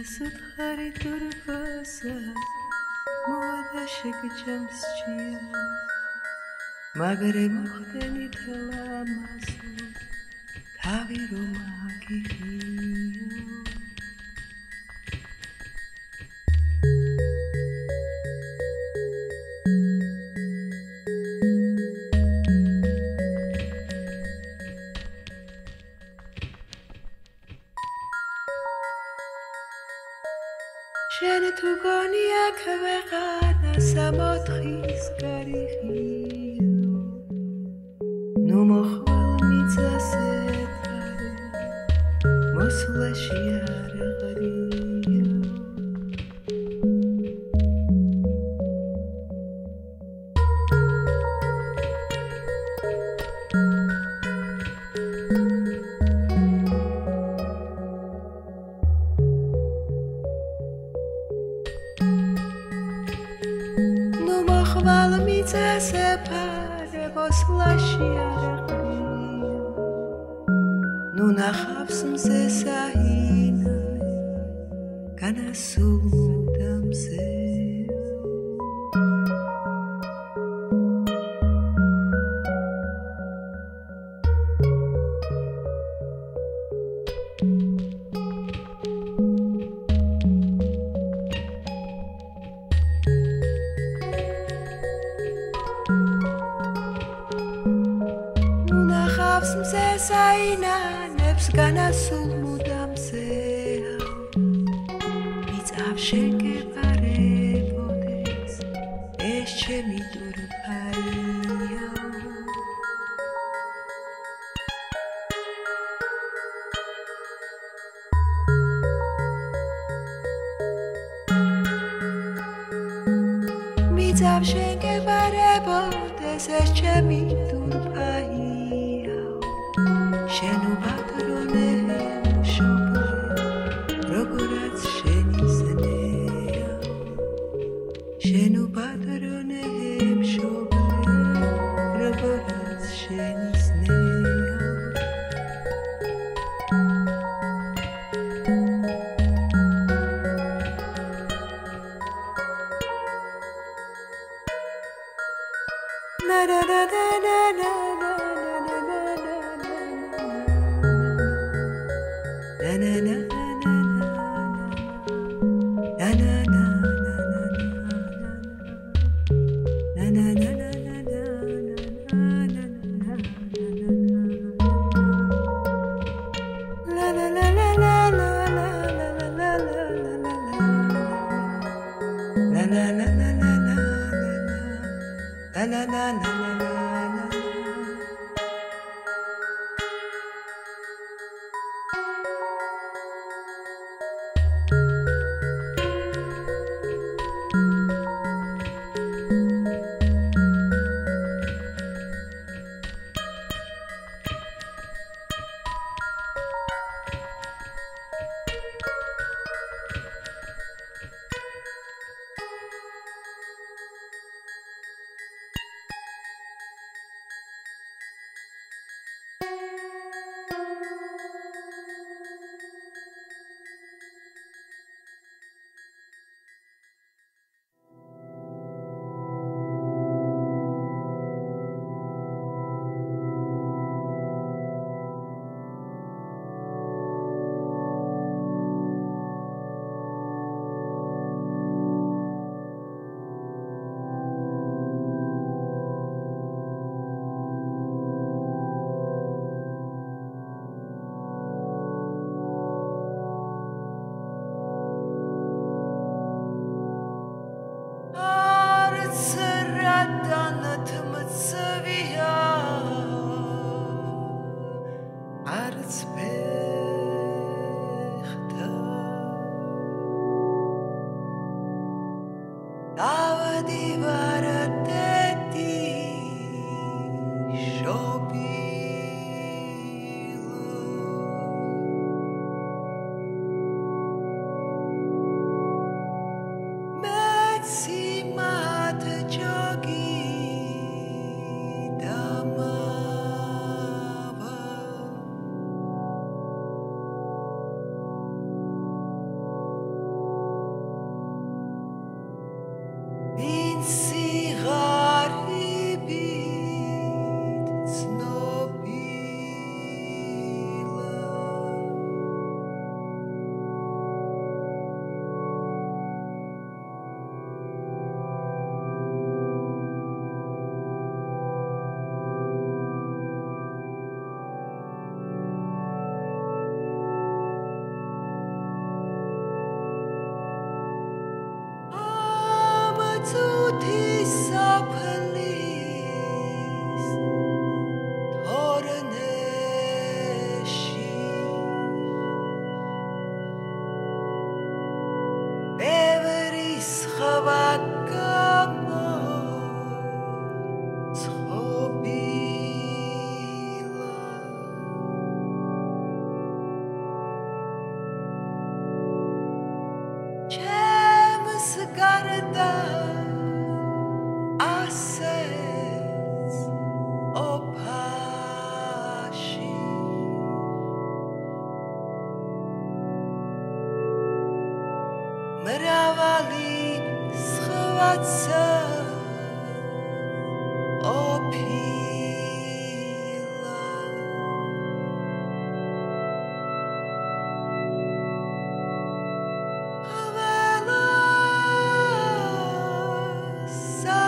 გასუთხარი თურფოსა მოადა შეგჯამს ჭია მაგრამ ხდენით ლამაზო თავი რომ აგიღია სამოთხის გარიღიო ნუ მოხვალ მიწას ეთარე მოსვლაში არ ღარიღიო Zaina, neb's gonna sue. Na na na na na na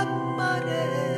amare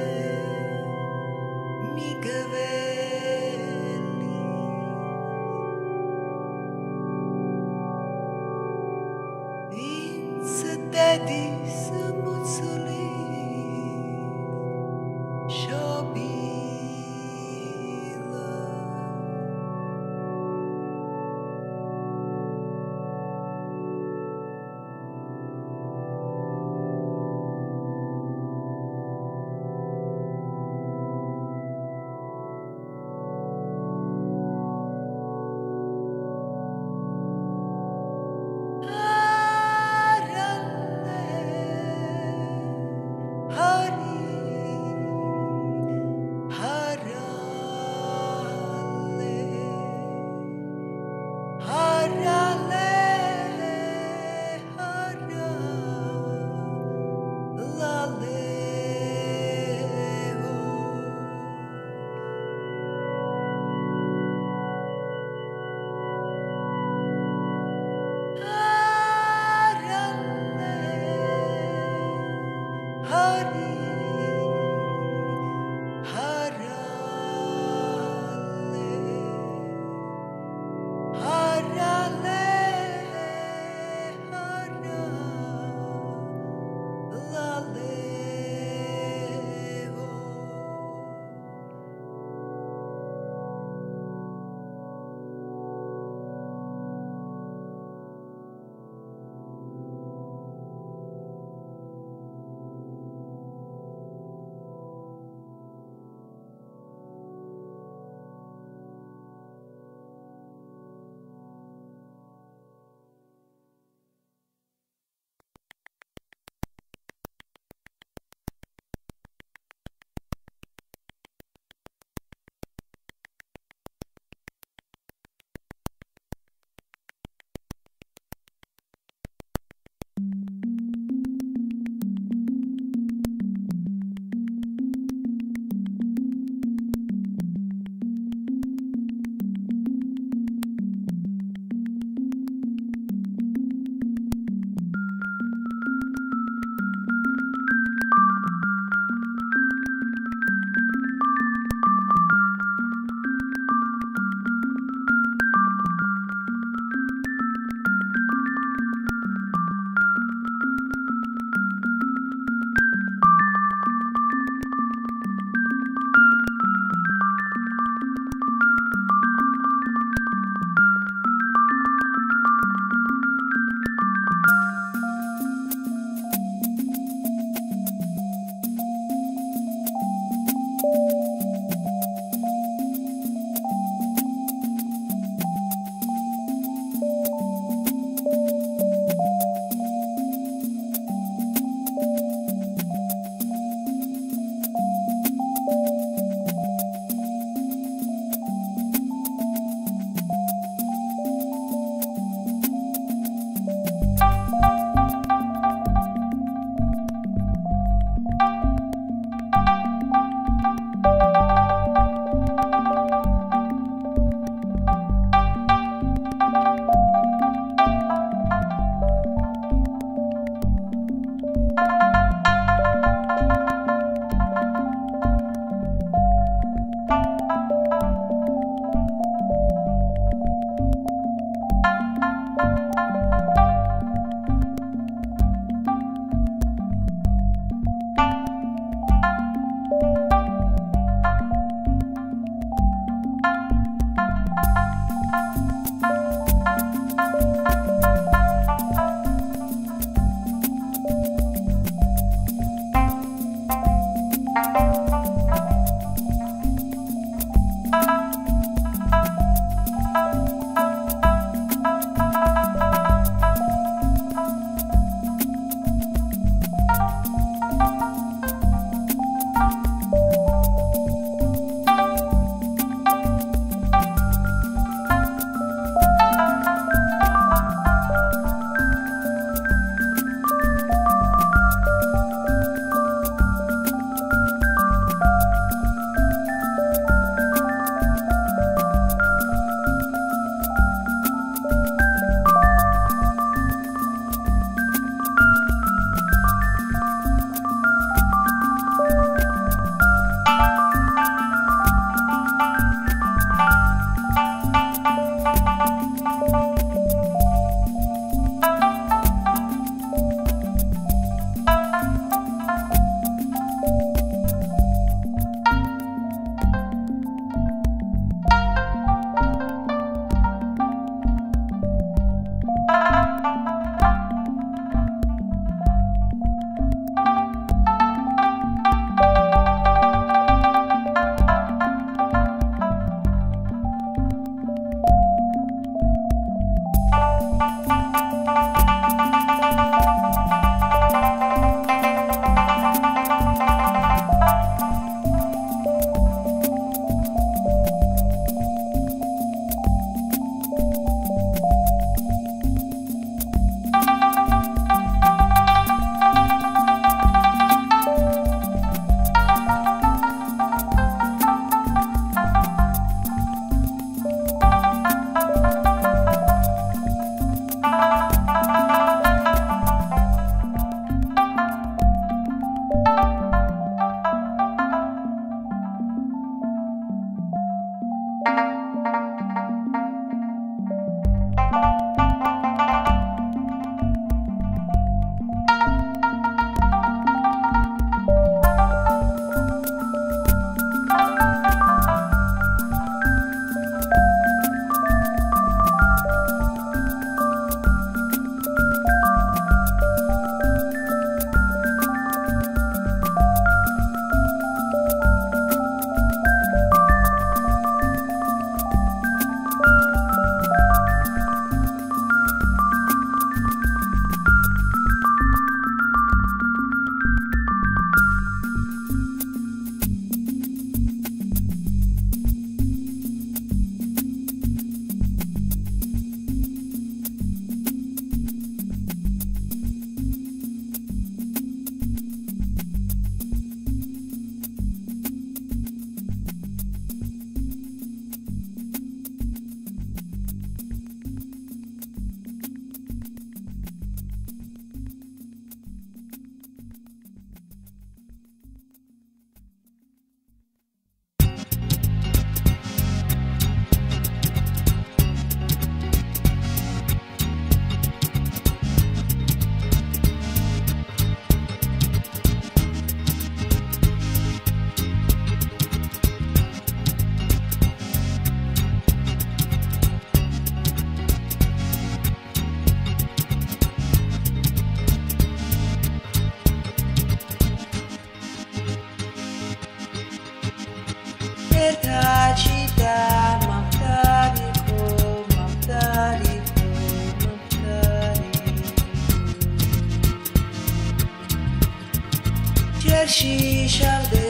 she shall be.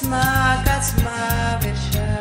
Kacma, Vishayam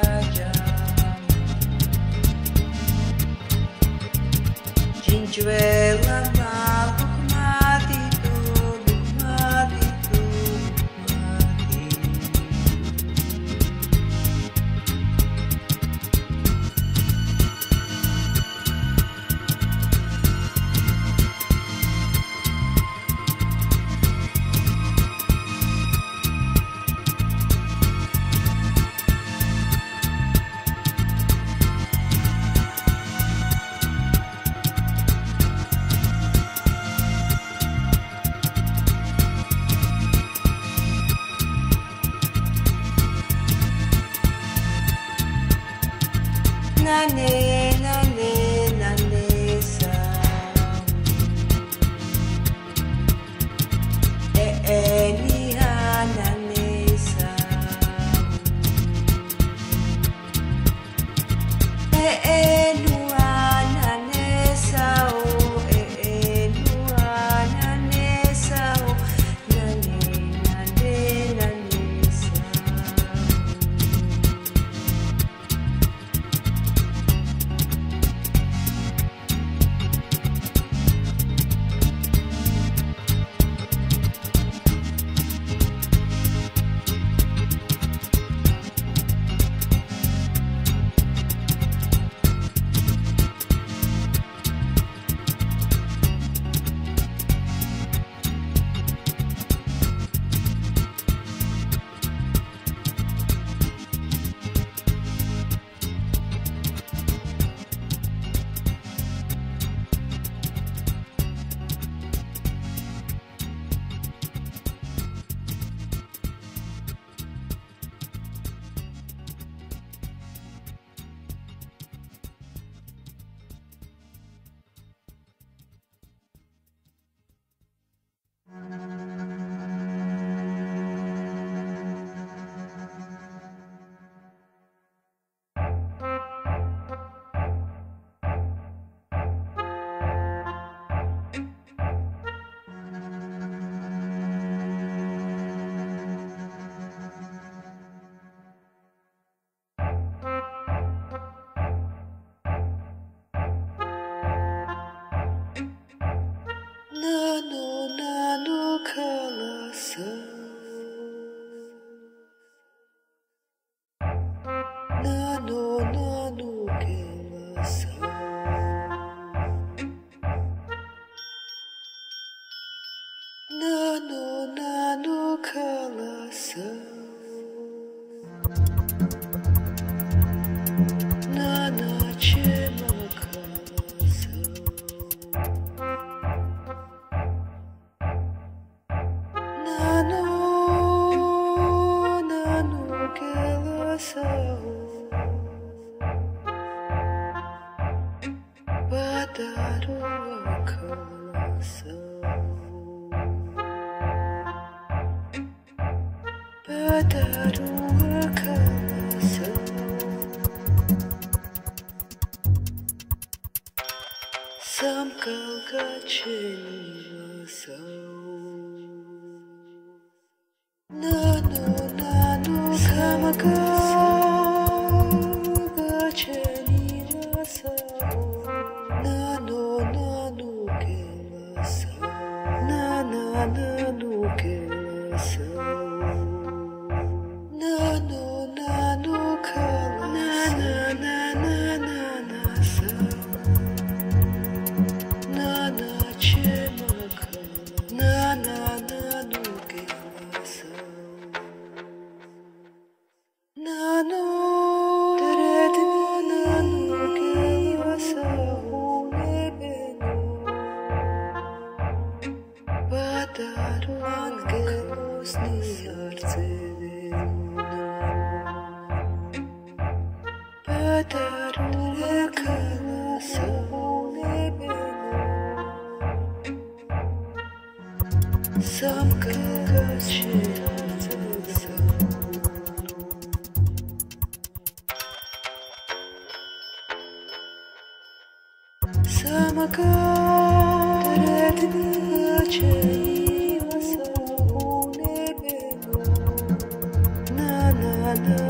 another